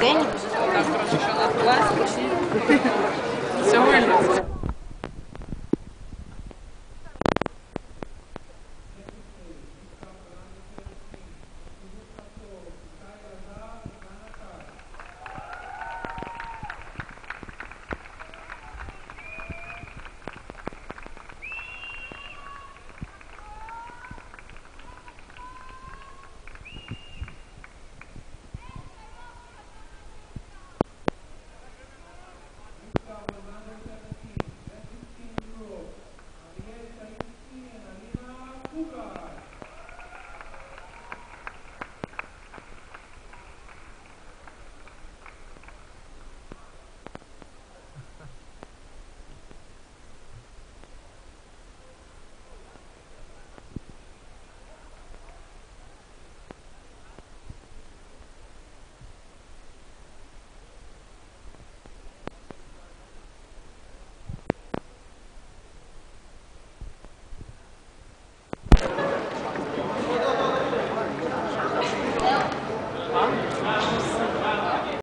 Денег? Все вылез.